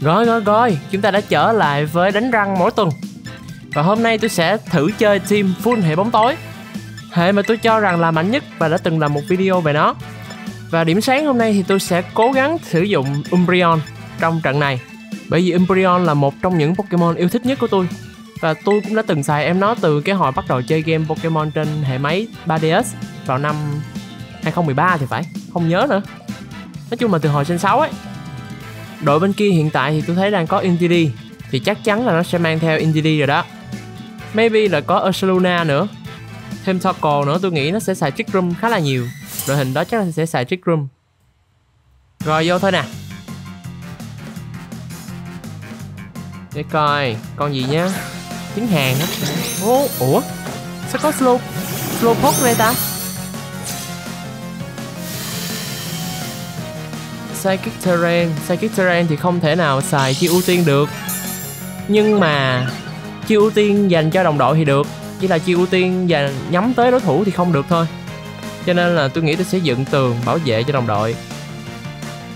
Rồi rồi rồi, chúng ta đã trở lại với đánh răng mỗi tuần. Và hôm nay tôi sẽ thử chơi team full hệ bóng tối. Hệ mà tôi cho rằng là mạnh nhất và đã từng làm một video về nó. Và điểm sáng hôm nay thì tôi sẽ cố gắng sử dụng Umbreon trong trận này. Bởi vì Umbreon là một trong những Pokemon yêu thích nhất của tôi. Và tôi cũng đã từng xài em nó từ cái hồi bắt đầu chơi game Pokemon trên hệ máy 3DS vào năm 2013 thì phải, không nhớ nữa. Nói chung là từ hồi sinh 6 ấy đội bên kia hiện tại thì tôi thấy đang có Indeedee thì chắc chắn là nó sẽ mang theo Indeedee rồi đó. Maybe là có Ursaluna nữa. Thêm Torkoal nữa, tôi nghĩ nó sẽ xài Trick Room khá là nhiều. Đội hình đó chắc là sẽ xài Trick Room. Rồi, vô thôi nè. Để coi con gì nhá. Tiếng Hàn á ủa? Sao có slow slow poke đây ta? Psychic Terrain. Psychic Terrain thì không thể nào xài chiêu ưu tiên được. Nhưng mà chiêu ưu tiên dành cho đồng đội thì được. Chỉ là chiêu ưu tiên dành nhắm tới đối thủ thì không được thôi. Cho nên là tôi nghĩ tôi sẽ dựng tường bảo vệ cho đồng đội.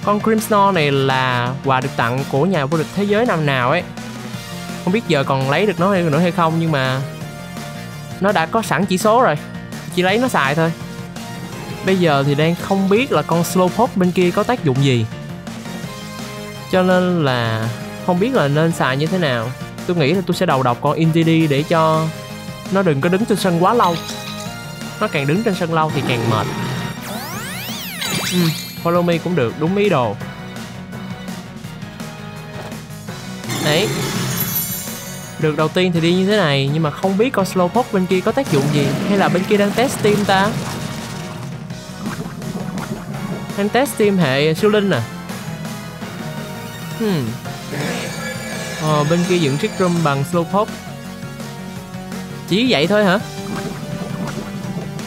Con crimson này là quà được tặng của nhà vô địch thế giới năm nào ấy. Không biết giờ còn lấy được nó nữa hay không, nhưng mà Nó đã có sẵn chỉ số rồi. Chỉ lấy nó xài thôi bây giờ thì đang không biết là con slowpoke bên kia có tác dụng gì. Cho nên là không biết là nên xài như thế nào. Tôi nghĩ là tôi sẽ đầu độc con Indeedee để cho nó đừng có đứng trên sân quá lâu. Nó càng đứng trên sân lâu thì càng mệt. Ừ, follow me cũng được đúng ý đồ. Đấy. Được đầu tiên thì đi như thế này nhưng mà không biết con slowpoke bên kia có tác dụng gì hay là bên kia đang test team ta? Em test team hệ siêu linh à hmm. Ờ, bên kia dựng trick room bằng slowpoke Chỉ vậy thôi hả?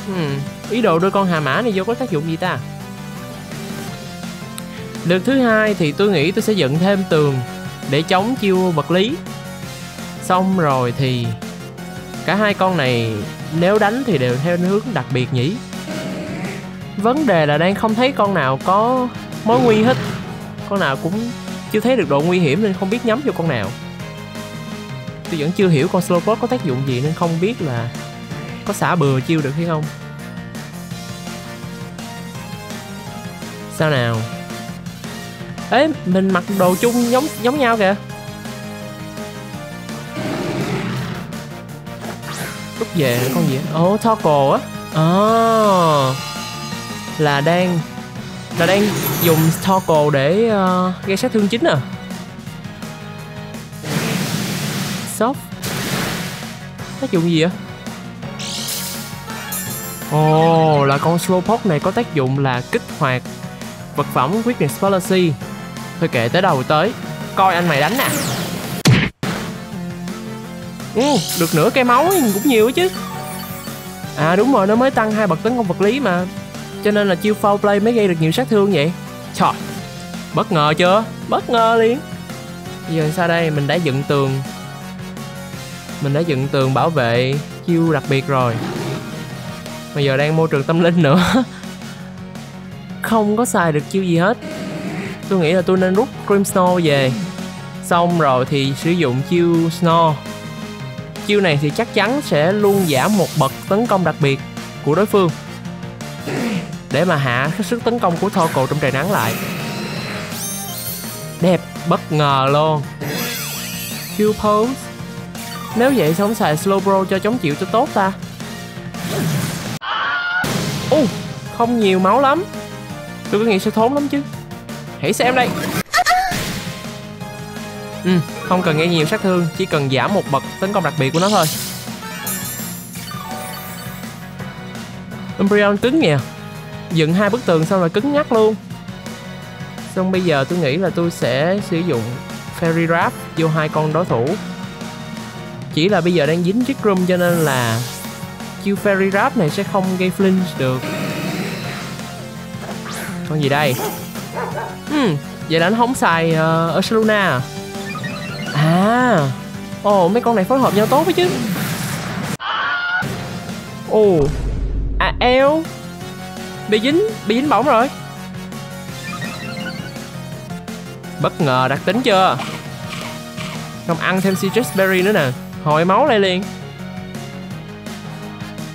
Hmm. Ý đồ đưa con hà mã này vô có tác dụng gì ta? Lượt thứ hai thì tôi nghĩ tôi sẽ dựng thêm tường để chống chiêu vật lý. Xong rồi thì cả hai con này nếu đánh thì đều theo hướng đặc biệt nhỉ? Vấn đề là đang không thấy con nào có mối nguy hết. Con nào cũng chưa thấy được độ nguy hiểm nên không biết nhắm vô con nào. Tôi vẫn chưa hiểu con slowpoke có tác dụng gì nên không biết là có xả bừa chiêu được hay không. Sao nào? Ế mình mặc đồ chung giống giống nhau kìa. Lúc về con gì? Ồ oh, toggle á. Oh là đang là đang dùng toggle để uh, gây sát thương chính à? Soft. Tác dụng gì vậy? Ồ, oh, là con Slowpoke này có tác dụng là kích hoạt vật phẩm Weakness Policy. Thôi kệ tới đầu tới. Coi anh mày đánh nè. Ừ, Được nửa cây máu cũng nhiều chứ. À đúng rồi, nó mới tăng hai bậc tấn công vật lý mà cho nên là chiêu foul play mới gây được nhiều sát thương vậy? Trời bất ngờ chưa? Bất ngờ liền. Giờ sao đây? Mình đã dựng tường. Mình đã dựng tường bảo vệ chiêu đặc biệt rồi. Mà giờ đang môi trường tâm linh nữa. Không có xài được chiêu gì hết. Tôi nghĩ là tôi nên rút cream snow về. Xong rồi thì sử dụng chiêu snow. Chiêu này thì chắc chắn sẽ luôn giảm một bậc tấn công đặc biệt của đối phương để mà hạ cái sức tấn công của Torkoal trong trời nắng lại. Đẹp bất ngờ luôn. Q pose nếu vậy sao không xài slow bro cho chống chịu cho tốt ta? U uh, không nhiều máu lắm. Tôi cứ nghĩ sẽ thốn lắm chứ. Hãy xem đây. Ừ, không cần nghe nhiều sát thương Chỉ cần giảm một bậc tấn công đặc biệt của nó thôi. Umbreon cứng nhỉ dựng hai bức tường xong rồi cứng nhắc luôn. Xong bây giờ tôi nghĩ là tôi sẽ sử dụng fairy wrap vô hai con đối thủ. Chỉ là bây giờ đang dính trick room cho nên là chiêu fairy wrap này sẽ không gây flinch được. Con gì đây? Ừ, vậy là nó không xài ờ, uh, Ursaluna à? à? Ồ oh, mấy con này phối hợp nhau tốt với chứ. Ồ oh. à eo bị dính bị dính bỏng rồi. Bất ngờ đặc tính chưa? Không ăn thêm citrus berry nữa nè. Hồi máu lại liền.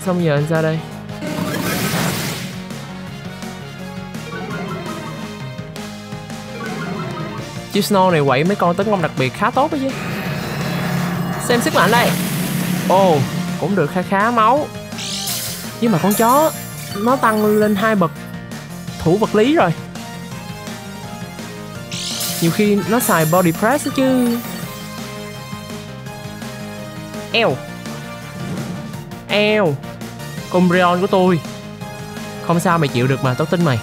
Xong giờ anh ra đây. Chiếc Snow này quậy mấy con tấn công đặc biệt khá tốt đấy chứ. Xem sức mạnh đây. Ồ, oh, cũng được khá khá máu. Nhưng mà con chó nó tăng lên hai bậc Thủ vật lý rồi. Nhiều khi nó xài body press đó chứ. Eo. Eo. Combrion của tôi. Không sao mày chịu được mà, tao tin mày.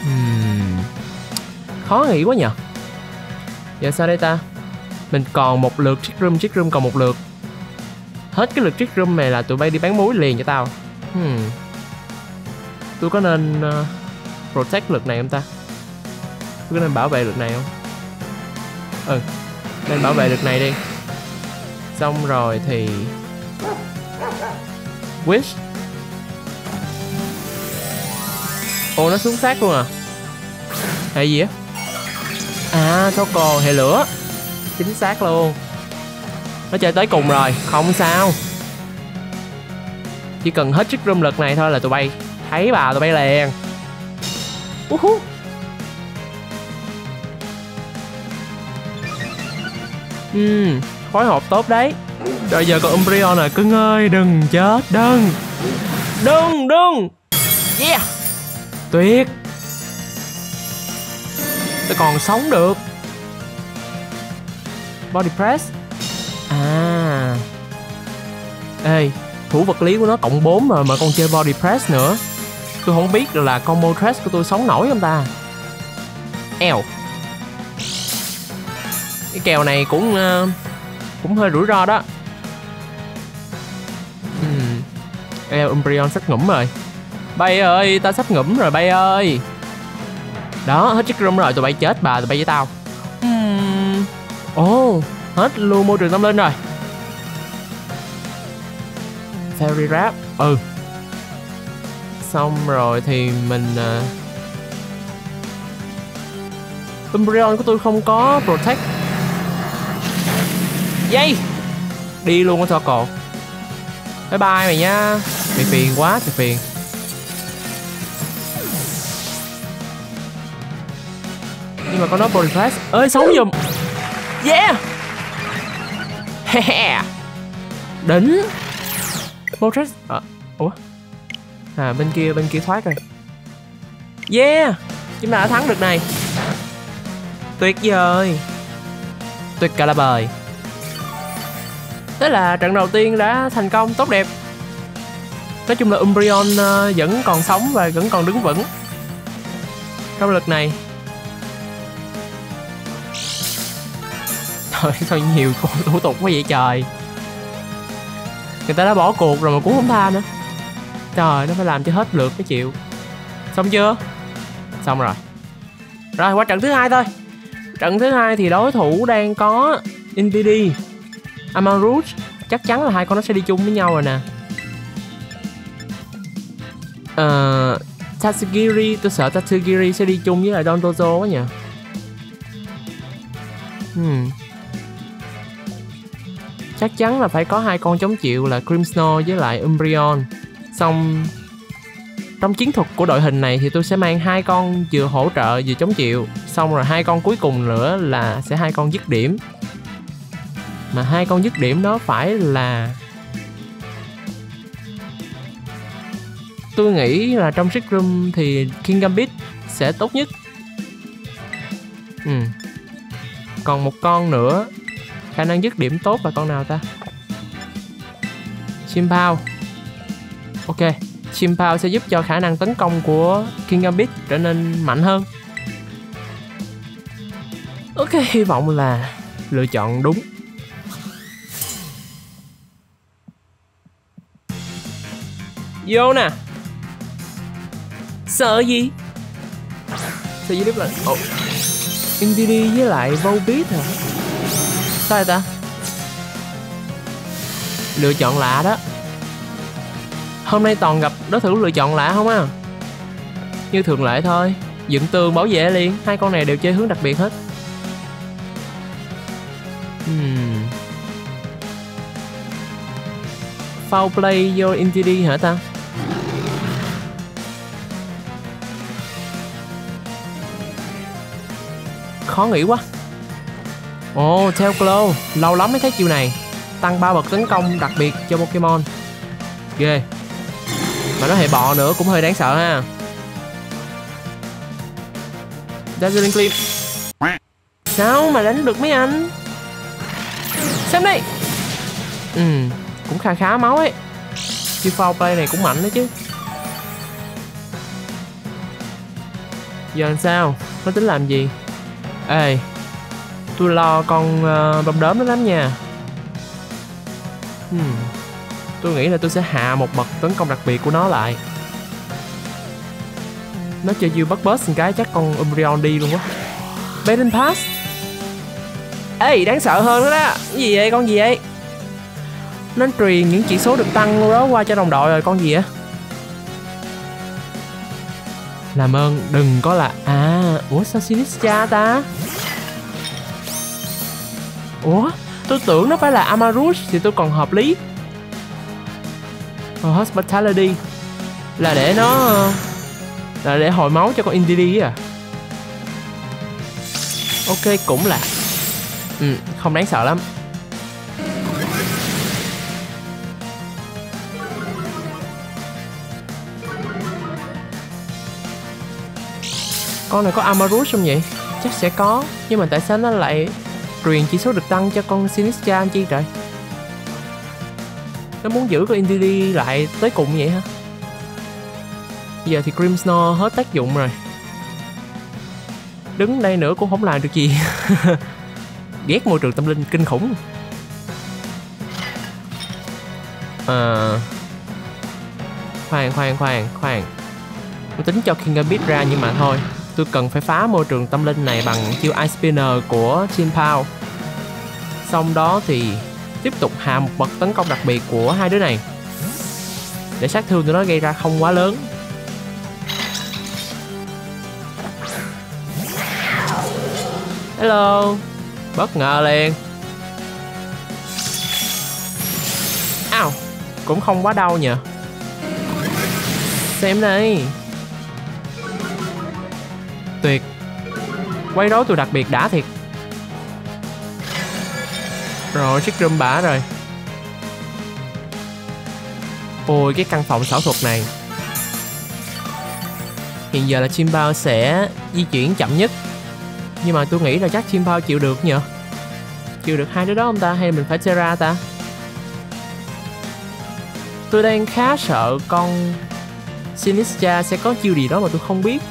Uhm. Khó nghĩ quá nhở? Giờ sao đây ta? Mình còn một lượt trick room, trick room còn một lượt. Hết cái lượt trick room này là tụi bay đi bán muối liền cho tao. Hmm. Tôi có nên uh, Protect lực này không ta? Tôi có nên bảo vệ lực này không? Ừ Nên bảo vệ lực này đi. Xong rồi thì Wish. Ô nó xuống sát luôn à? Hay gì á? À Choco hệ lửa. Chính xác luôn. Nó chơi tới cùng rồi Không sao. Chỉ cần hết chiếc room lực này thôi là tụi bay. Thấy bà tụi bay liền. Uh-huh. Ừ, phối hợp tốt đấy. Rồi giờ còn Umbreon à Cưng ơi đừng chết Đừng. Đừng đừng. Yeah. Tuyệt. Tôi còn sống được. Body press. À. Ê Thủ vật lý của nó cộng 4 mà mà còn chơi body press nữa. Tôi không biết là combo press của tôi sống nổi không ta? Eo. Cái kèo này cũng uh, Cũng hơi rủi ro đó. Uhm. Eo Umbreon sắp ngủm rồi. Bay ơi ta sắp ngủm rồi bay ơi. Đó hết chiếc room rồi tụi bay chết bà tụi bay với tao. Ồ oh, hết luôn môi trường tâm linh rồi. Fairy Rap Ừ Xong rồi thì mình uh... Umbreon của tôi không có Protect. Dây Đi luôn con cột Bye bye mày nha. Mày phiền quá mày phiền. Nhưng mà con nó Protect, ơi sống giùm. Yeah! Đỉnh. Protect. À, Ủa? À bên kia bên kia thoát rồi. Yeah, Chúng ta đã thắng được này. Tuyệt vời. Tuyệt cả là bời. Thế là trận đầu tiên đã thành công, tốt đẹp. Nói chung là Umbreon ờ, vẫn còn sống và vẫn còn đứng vững. Trong lượt này. Trời, sao nhiều thủ tục quá vậy trời. Người ta đã bỏ cuộc rồi mà cũng không tha nữa. Trời nó phải làm cho hết lượt mới chịu. Xong chưa? Xong rồi. Rồi qua trận thứ hai thôi. Trận thứ hai thì đối thủ đang có NPD Amarous Chắc chắn là hai con nó sẽ đi chung với nhau rồi nè. Ờ, uh, Tatsugiri Tôi sợ Tatsugiri sẽ đi chung với lại Don Tozo quá nhỉ? Hmm. Chắc chắn là phải có hai con chống chịu là Crimson với lại Umbreon xong, trong chiến thuật của đội hình này thì tôi sẽ mang hai con vừa hỗ trợ vừa chống chịu. Xong rồi hai con cuối cùng nữa là sẽ hai con dứt điểm. Mà hai con dứt điểm đó phải là tôi nghĩ là trong Trick Room thì King Gambit sẽ tốt nhất. Ừ. còn một con nữa, khả năng dứt điểm tốt là con nào ta? Chimpao Ok, Chimpao sẽ giúp cho khả năng tấn công của King Gambit trở nên mạnh hơn. Ok, hy vọng là lựa chọn đúng. Vô nè Sợ gì Sợ gì tiếp là oh. Infinity với lại Volbeat hả Sao vậy ta Lựa chọn lạ đó Hôm nay toàn gặp đối thủ lựa chọn lạ không á Như thường lệ thôi dựng tường bảo vệ liền hai con này đều chơi hướng đặc biệt hết. Hmm. foul play vô entity hả ta? Khó nghĩ quá. Ồ oh, theo Clo, lâu lắm mới thấy chiều này. Tăng ba bậc tấn công đặc biệt cho pokemon. Ghê mà nó hệ bọ nữa cũng hơi đáng sợ ha. Dazzling Clip Sao mà đánh được mấy anh? Xem đây Ừ Cũng khá khá máu ấy. Chứ foul play này cũng mạnh đấy chứ. Giờ làm sao? Nó tính làm gì? Ê Tôi lo con ờ, uh, bông đốm nó lắm nha. Hmm. Tôi nghĩ là tôi sẽ hạ một bậc tấn công đặc biệt của nó lại. Nó chơi dư bắt bớt một cái chắc con Umbreon đi luôn quá Baden Pass. Ê, đáng sợ hơn đó đó Cái gì vậy? Con gì vậy? Nó truyền những chỉ số được tăng luôn đó qua cho đồng đội rồi, con gì á Làm ơn, đừng có là À Ủa, sao Sinistra ta? Ủa, Tôi tưởng nó phải là Amarus Thì tôi còn hợp lý. Hospitality Là để nó là để hồi máu cho con Indy à ok cũng là. Ừ, không đáng sợ lắm. Con này có Amarus không vậy chắc sẽ có nhưng mà tại sao nó lại truyền chỉ số được tăng cho con Sinistra chi trời? Nó muốn giữ cái Indy lại tới cùng vậy hả? Giờ thì Grimsnor hết tác dụng rồi. Đứng đây nữa cũng không làm được gì. Ghét môi trường tâm linh kinh khủng. À... khoan khoan khoan khoan. Tôi tính cho King biết ra nhưng mà thôi. Tôi cần phải phá môi trường tâm linh này bằng chiêu Ice Spinner của Chin Pao xong đó thì tiếp tục hạ một bậc tấn công đặc biệt của hai đứa này. Để sát thương tụi nó gây ra không quá lớn. Hello. Bất ngờ liền. Ao Cũng không quá đau nhỉ Xem đây Tuyệt. Quay rối tôi đặc biệt đã thiệt. Rồi, chiếc room bả rồi. Ôi, cái căn phòng phẫu thuật này. Hiện giờ là Chimbao sẽ di chuyển chậm nhất. Nhưng mà tôi nghĩ là chắc chim bao chịu được nhở? chịu được hai đứa đó không ta? Hay mình phải Terra ta? Tôi đang khá sợ con Sinistra sẽ có chiêu gì đó mà tôi không biết.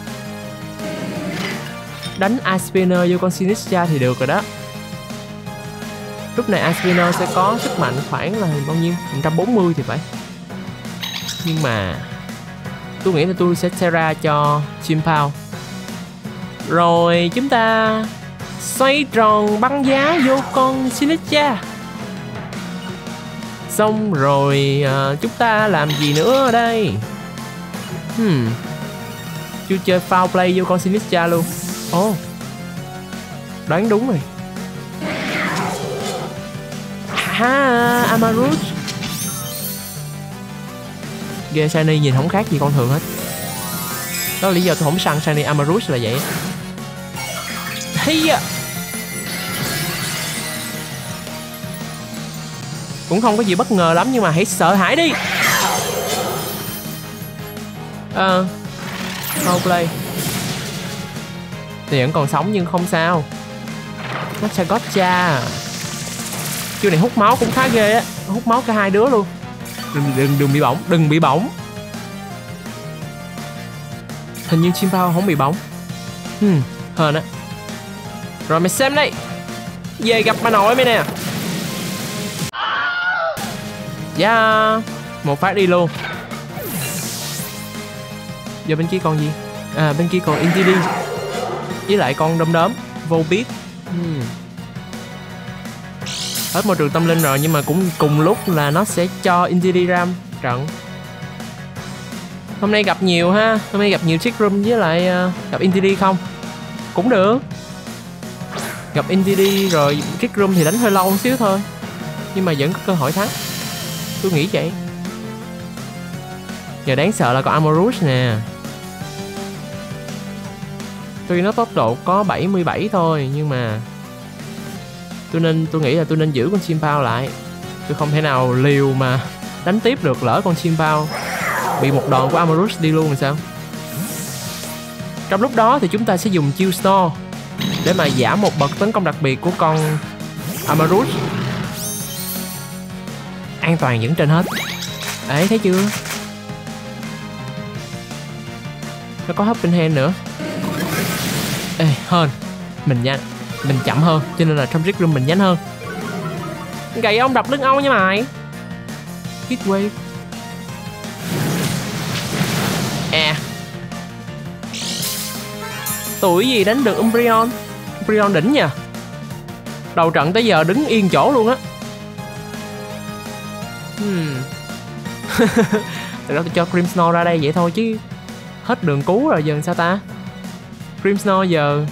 Đánh Aspinner vô con Sinistra thì được rồi đó lúc này Aspinner sẽ có sức mạnh khoảng là bao nhiêu? 140 thì phải. Nhưng mà tôi nghĩ là tôi sẽ Terra cho Chimpao rồi chúng ta xoay tròn băng giá vô con Sinicha Xong rồi uh, chúng ta làm gì nữa ở đây? Hmm. Chưa chơi foul play vô con Sinicha luôn. Ồ oh, Đoán đúng rồi. Ha Amarus. Ghê Sunny nhìn không khác gì con thường hết. Đó là lý do tôi không săn Sunny Amarus là vậy. Hay à. Cũng không có gì bất ngờ lắm nhưng mà hãy sợ hãi đi. Ờ à, play. Thì vẫn còn sống nhưng không sao. Gotcha gotcha Chiêu này hút máu cũng khá ghê á. Hút máu cả hai đứa luôn. Đừng, đừng, đừng bị bỏng Đừng bị bỏng. Hình như chim bao không bị bỏng. Hmm, hên á. rồi mày xem đây. Về gặp bà nội mày nè. Dạ. Yeah. Một phát đi luôn. Giờ bên kia còn gì? À bên kia còn Inti Với lại con đom đóm. Vô biết hmm. Hết môi trường tâm linh rồi Nhưng mà cũng cùng lúc là nó sẽ cho Inti trận. Hôm nay gặp nhiều ha Hôm nay gặp nhiều chiếc Room với lại uh, gặp Inti không? Cũng được. Gặp Inti rồi chiếc Room thì đánh hơi lâu một xíu thôi Nhưng mà vẫn có cơ hội thắng. Tôi nghĩ vậy. Giờ đáng sợ là còn Amorus nè. Tuy nó tốc độ có 77 thôi Nhưng mà Tôi nên, tôi nghĩ là tôi nên giữ con chim bao lại. Tôi không thể nào liều mà đánh tiếp được lỡ con chim bao bị một đòn của Amarus đi luôn thì sao? Trong lúc đó thì chúng ta sẽ dùng chiêu store để mà giảm một bậc tấn công đặc biệt của con Amarus an toàn vẫn trên hết. Ấy thấy chưa? Nó có hấp bên hen nữa. Ê hơn mình nhanh mình chậm hơn cho nên là trong trick room mình nhanh hơn. Gậy ông đập lưng ông nha mày. Hit wave. À. Tuổi gì đánh được Umbreon Umbreon đỉnh nha đầu trận tới giờ đứng yên chỗ luôn á. Hmm. Thật ra tôi cho Crimsnow ra đây vậy thôi chứ Hết đường cứu rồi giờ sao ta? Crimsnow giờ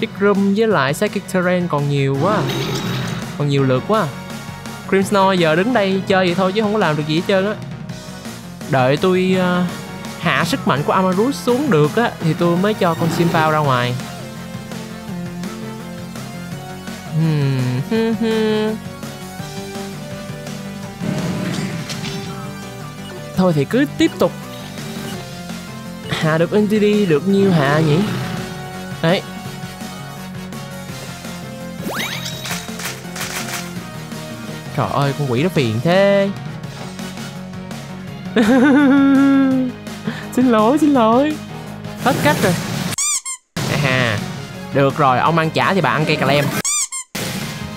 Trick Room với lại Psychic Terrain còn nhiều quá. Còn nhiều lượt quá. Crimsnow giờ đứng đây chơi vậy thôi chứ không có làm được gì hết trơn á. Đợi tôi uh, hạ sức mạnh của Amarus xuống được á Thì tôi mới cho con Simpao ra ngoài. Hmm. Thôi thì cứ tiếp tục. Hạ được NTD được nhiêu hạ nhỉ? Đấy. Trời ơi con quỷ nó phiền thế. Xin lỗi xin lỗi. Hết cách rồi. À, Được rồi ông ăn chả thì bà ăn cây cà lem.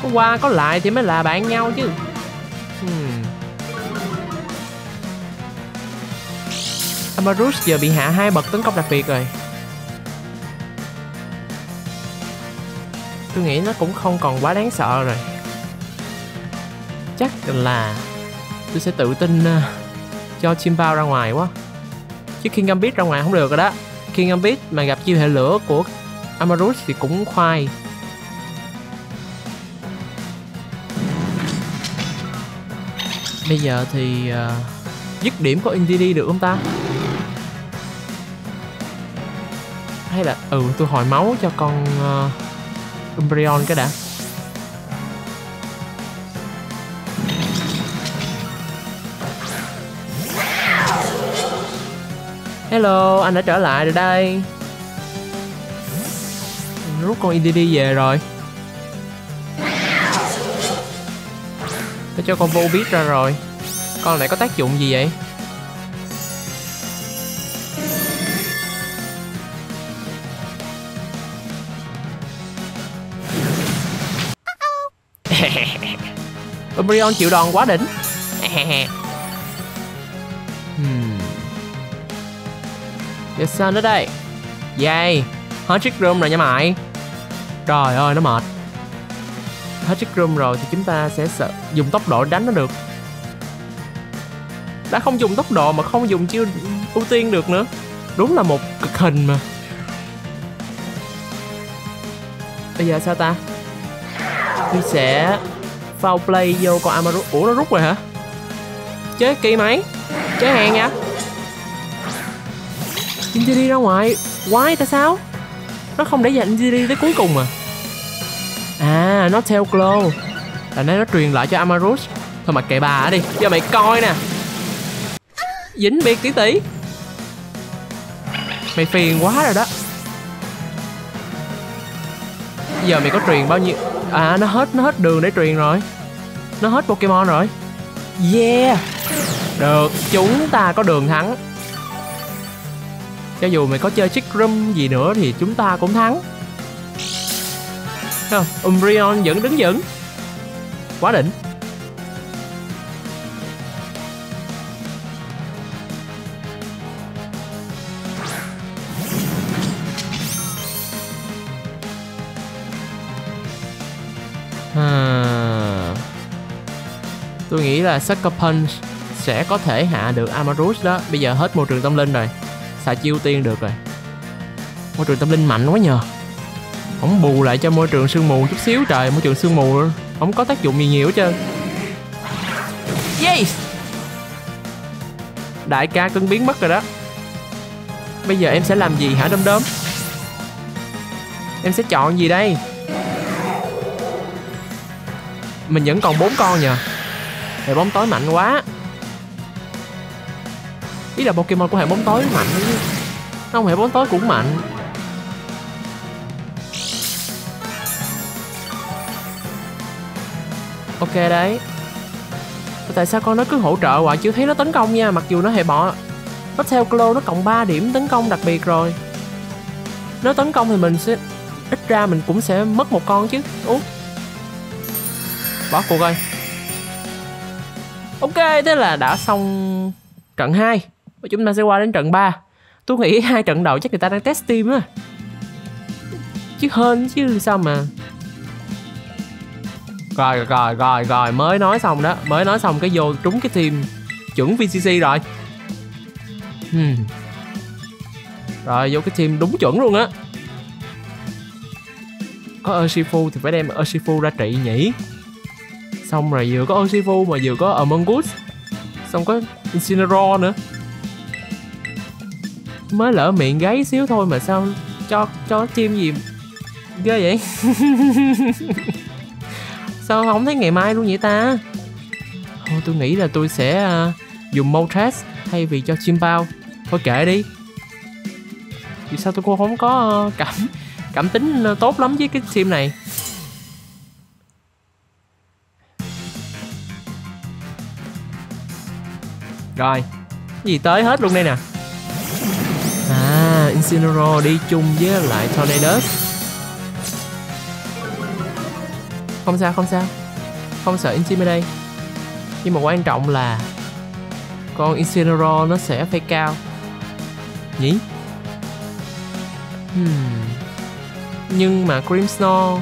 Có qua có lại thì mới là bạn nhau chứ. Hmm. Amarus giờ bị hạ hai bậc tấn công đặc biệt rồi. Tôi nghĩ nó cũng không còn quá đáng sợ rồi chắc là tôi sẽ tự tin uh, cho Chimbao ra ngoài quá. Chứ King Gambit ra ngoài không được rồi đó. King Gambit mà gặp chiêu hệ lửa của Amarus thì cũng khoai. Bây giờ thì uh, dứt điểm có Indy được không ta? Hay là ừ tôi hồi máu cho con uh, Umbreon cái đã. Hello, anh đã trở lại rồi đây. Rút con EDD về rồi. Để cho con vô biết ra rồi. Con này có tác dụng gì vậy? Umbreon chịu đòn quá đỉnh. Để sao nữa đây. Yay, Hết trick room rồi nha mày. Trời ơi, nó mệt. Hết trick room rồi thì chúng ta sẽ sợ dùng tốc độ đánh nó được. Đã không dùng tốc độ mà không dùng chiêu ưu tiên được nữa. Đúng là một cực hình mà. Bây giờ sao ta? Tôi sẽ foul play vô con Amaru. Ủa, nó rút rồi hả? Chế kỳ máy Chế hàng nha. Injury ra ngoài Why, tại sao? Nó không để dành Injury tới cuối cùng à? À nó theo Glow. Là nó truyền lại cho Amarus. Thôi mà kệ bà đi Giờ mày coi nè. Dính biệt tỷ tỷ Mày phiền quá rồi đó. Giờ mày có truyền bao nhiêu? À nó hết nó hết đường để truyền rồi. Nó hết Pokemon rồi. Yeah. Được, Chúng ta có đường thắng cho dù mày có chơi Trick room gì nữa thì chúng ta cũng thắng. Không? Umbreon vẫn đứng vững. Quá đỉnh. À, tôi nghĩ là Sucker Punch sẽ có thể hạ được Amarus đó. Bây giờ hết môi trường tâm linh rồi. Xài chiêu tiên được rồi. Môi trường tâm linh mạnh quá nhờ. Không bù lại cho môi trường sương mù chút xíu trời, Môi trường sương mù không có tác dụng gì nhiều hết trơn. Yes! Đại ca cưng biến mất rồi đó. Bây giờ em sẽ làm gì hả đom đóm? Em sẽ chọn gì đây? Mình vẫn còn bốn con nhờ. Hệ bóng tối mạnh quá. Ý là Pokemon của hệ bóng tối mạnh chứ. Không, hệ bóng tối cũng mạnh. Ok đấy. Tại sao con nó cứ hỗ trợ hoài? Chưa thấy nó tấn công nha, Mặc dù nó hệ bọ Nó theo Clo nó cộng 3 điểm tấn công đặc biệt rồi. Nếu tấn công thì mình sẽ, Ít ra mình cũng sẽ mất một con chứ. Út. Bỏ cuộc coi Ok, thế là đã xong trận 2 và chúng ta sẽ qua đến trận 3 Tôi nghĩ hai trận đầu chắc người ta đang test team á. Chứ hên chứ sao mà. Rồi rồi rồi rồi mới nói xong đó. Mới nói xong cái vô trúng cái team chuẩn VCC rồi. Hmm. rồi, vô cái team đúng chuẩn luôn á. Có Urshifu thì phải đem Urshifu ra trị nhỉ? Xong rồi vừa có Urshifu mà vừa có Among Us. Xong có Incineroar nữa mới lỡ miệng gáy xíu thôi mà sao cho cho chim gì ghê vậy? Sao không thấy ngày mai luôn vậy ta? Thôi tôi nghĩ là tôi sẽ uh, dùng Moltres thay vì cho chim bao. Thôi kệ đi. Vì sao tôi cũng không có uh, cảm cảm tính à, tốt lắm với cái sim này. Rồi gì tới hết luôn đây nè? À Incineroar đi chung với lại Tornadus không sao không sao. Không sợ intimidate. Nhưng mà quan trọng là con Incineroar nó sẽ phải cao. Nhỉ? Hmm. nhưng mà Grimsnor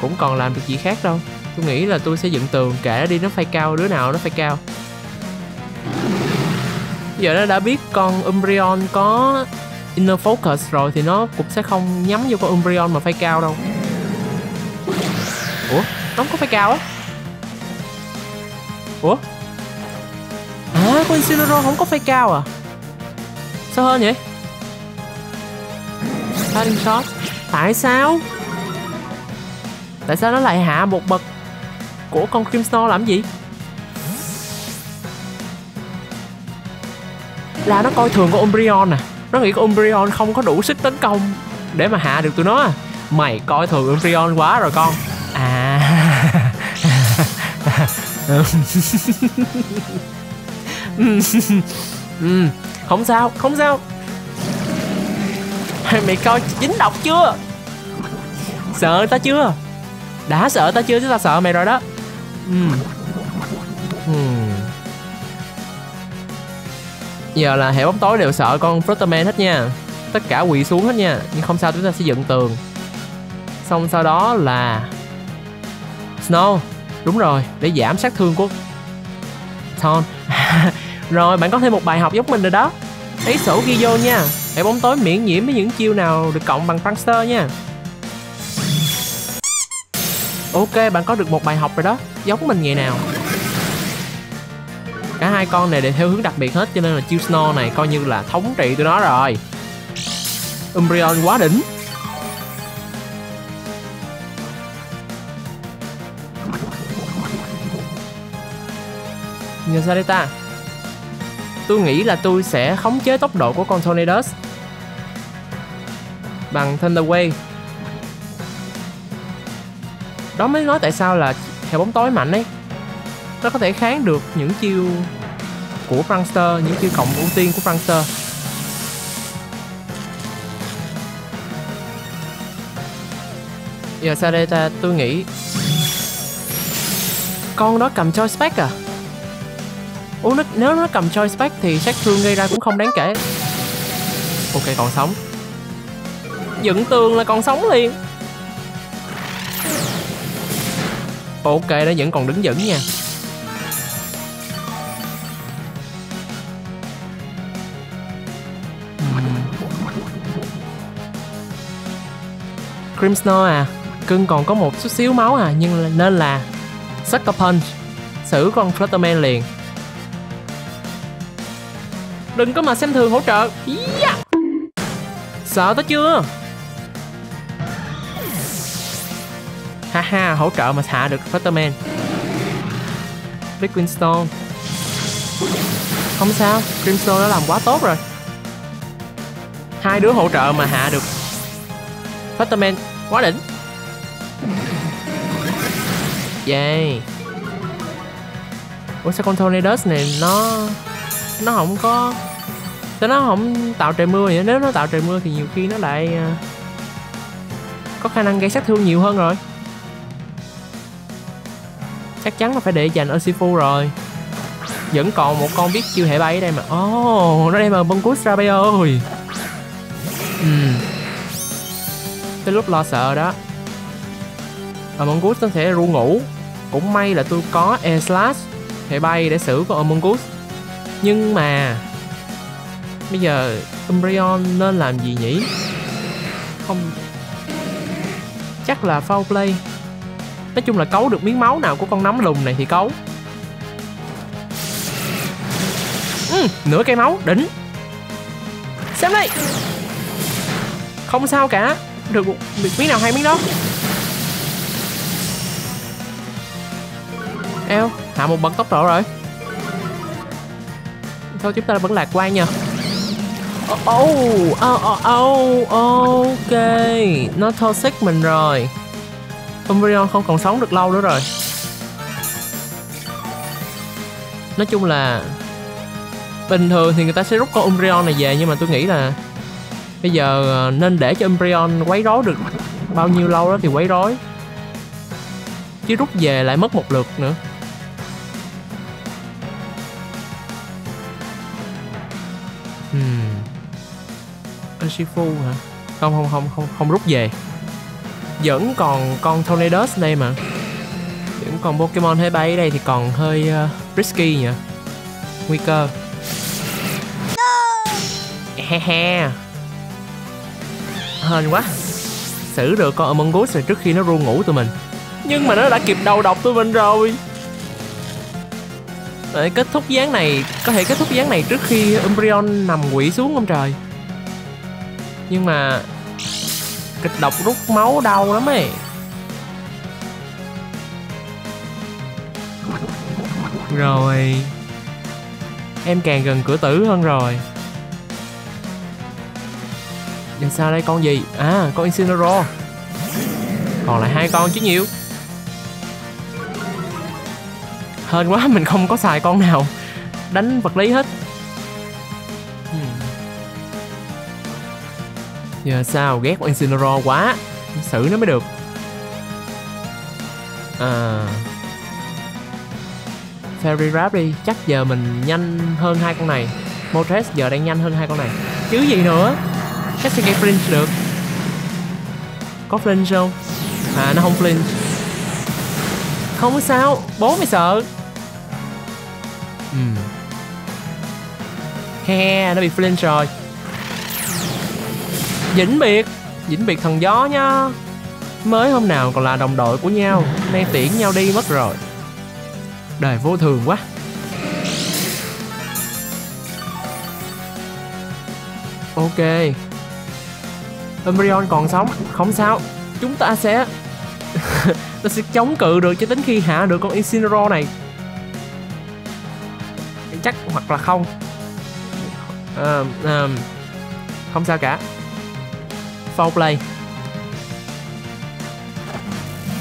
cũng còn làm được gì khác đâu. Tôi nghĩ là tôi sẽ dựng tường kể đi nó phải cao, đứa nào nó phải cao giờ nó đã biết con Umbreon có inner focus rồi thì nó cũng sẽ không nhắm vô con Umbreon mà phải cao đâu. Ủa? Nó có phải cao á. Ủa? À con Incineroar không có phay cao à? Sao hơn vậy? Fighting shot. Tại sao? Tại sao nó lại hạ một bậc của con Crimson làm gì? Là nó coi thường con Umbreon à. Nó nghĩ con Umbreon không có đủ sức tấn công để mà hạ được tụi nó à. Mày coi thường Umbreon quá rồi con. À. Ừ, không sao không sao. Mày coi dính độc chưa? Sợ ta chưa? Đã sợ ta chưa chứ ta sợ mày rồi đó. Ừ. Ừ giờ là hệ bóng tối đều sợ con Flutterman hết nha. Tất cả quỳ xuống hết nha nhưng không sao chúng ta sẽ dựng tường. Xong sau đó là Snow. Đúng rồi, để giảm sát thương của Thon Rồi, bạn có thêm một bài học giống mình rồi đó. Lấy sổ ghi vô nha. Hệ bóng tối miễn nhiễm với những chiêu nào được cộng bằng Prankster nha. Ok, bạn có được một bài học rồi đó. Giống mình ngày nào hai con này đều theo hướng đặc biệt hết, Cho nên là chiêu Snow này coi như là thống trị tụi nó rồi. Umbreon quá đỉnh. Nhờ sao đây ta? Tôi nghĩ là tôi sẽ khống chế tốc độ của con Tornadus. Bằng Thunder Wave. Đó mới nói tại sao là theo bóng tối mạnh ấy. Nó có thể kháng được những chiêu của Frankster Những chiêu cộng ưu tiên của Frankster. Giờ sao đây ta? Tôi nghĩ Con đó cầm choice Pack à? Ủa nó, nếu nó cầm choice Pack thì sát thương gây ra cũng không đáng kể. Ok còn sống. Dựng tường là còn sống liền. Ok nó vẫn còn đứng vững nha. Cream Snow à. Cưng còn có một chút xíu máu à Nhưng nên là Sucker Punch. Xử con Flutterman liền. Đừng có mà xem thường hỗ trợ. Yeah. Sợ tới chưa? Ha ha, hỗ trợ mà hạ được Flutterman. Liquid Stone. Không sao, Crimson đã làm quá tốt rồi. Hai đứa hỗ trợ mà hạ được Flutterman quá đỉnh. Yeah Ủa sao con Tornadus này nó Nó không có Sao nó không tạo trời mưa vậy? Nếu nó tạo trời mưa thì nhiều khi nó lại à, Có khả năng gây sát thương nhiều hơn rồi. Chắc chắn là phải để dành Urshifu rồi. Vẫn còn một con biết chiêu hệ bay ở đây mà. Oh, nó đem mà Mongoose ra bay ơi. Uhm. Tới lúc lo sợ đó. Và nó sẽ ru ngủ. Cũng may là tôi có Air Slash Hệ bay để xử con Amongus Nhưng mà Bây giờ Umbreon nên làm gì nhỉ? Không. Chắc là foul play. Nói chung là cấu được miếng máu nào của con nấm lùn này thì cấu. Ừ, Nửa cây máu, đỉnh. Xem đây. Không sao cả. Được một miếng nào hay miếng đó? Eo, hạ một bậc tốc độ rồi. Thôi chúng ta vẫn lạc quan nha Oh, oh, oh, oh, ok. Nó toxic mình rồi. Umbreon không còn sống được lâu nữa rồi. Nói chung là Bình thường thì người ta sẽ rút con Umbreon này về Nhưng mà tôi nghĩ là Bây giờ ờ, nên để cho Umbreon quấy rối được Bao nhiêu lâu đó thì quấy rối. Chứ rút về lại mất một lượt nữa. Hmm. Urshifu hả? Không không không không không rút về. Vẫn còn con Tornadus đây mà. Vẫn còn Pokemon hơi bay ở đây thì còn hơi uh, risky nhỉ? Nguy cơ. He he hên quá. Xử được con Among Us này trước khi nó ru ngủ tụi mình. Nhưng mà nó đã kịp đầu độc tụi mình rồi. Để kết thúc gián này, có thể kết thúc gián này trước khi Umbreon nằm quỷ xuống không trời. Nhưng mà kịch độc rút máu đau lắm ấy. Rồi, em càng gần cửa tử hơn rồi giờ sao đây, con gì? À con incineroar. Còn lại hai con chứ nhiều. Hên quá, mình không có xài con nào. Đánh vật lý hết. Hmm. Giờ sao ghét con Incineroar quá? Xử nó mới được. À. Fairy Rap đi. Chắc giờ mình nhanh hơn hai con này. Moltres giờ đang nhanh hơn hai con này. Chứ gì nữa. Chắc sẽ gây flinch được. Có flinch không? À nó không flinch. Không sao. Bố mày sợ. Uhm. He nó bị flinch rồi. Vĩnh biệt. Vĩnh biệt thần gió nha Mới hôm nào còn là đồng đội của nhau. Nay tiễn nhau đi mất rồi. Đời vô thường quá. Ok Umbreon còn sống? Không sao. Chúng ta sẽ Ta sẽ chống cự được cho đến khi hạ được con Incineroar này. Chắc hoặc là không. À, à, Không sao cả. Foul play.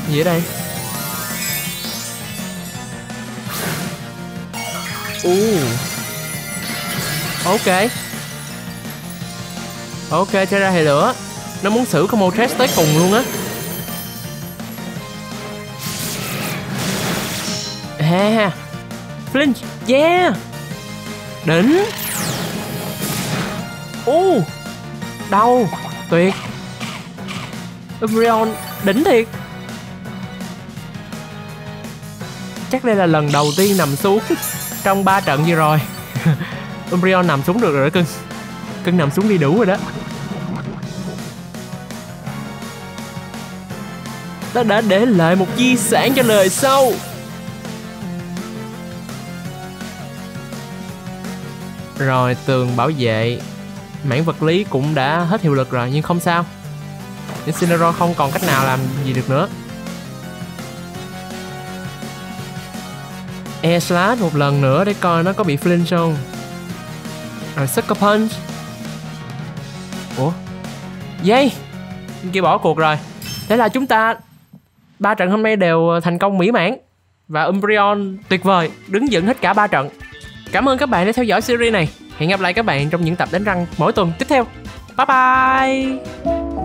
Gì ở đây? Uh. ok. Ok cho ra hệ lửa nó muốn xử combo trash tới cùng luôn á. Ha flinch yeah. Đỉnh. U. Đau, tuyệt. Umbreon, đỉnh thiệt. Chắc đây là lần đầu tiên nằm xuống Trong 3 trận như rồi. Umbreon nằm xuống được rồi đó, cưng. Cưng nằm xuống đi đủ rồi đó. Ta đã để lại một di sản cho đời sau. Rồi, tường bảo vệ. Mảng vật lý cũng đã hết hiệu lực rồi, nhưng không sao. Incineroar không còn cách nào làm gì được nữa. Air Slash một lần nữa để coi nó có bị flinch không. Rồi, Sucker Punch. Ủa? Yay! Kia bỏ cuộc rồi. Thế là chúng ta ba trận hôm nay đều ờ, thành công mỹ mãn. Và Umbreon tuyệt vời, Đứng dẫn hết cả ba trận. Cảm ơn các bạn đã theo dõi series này. Hẹn gặp lại các bạn trong những tập đánh răng mỗi tuần tiếp theo. Bye bye!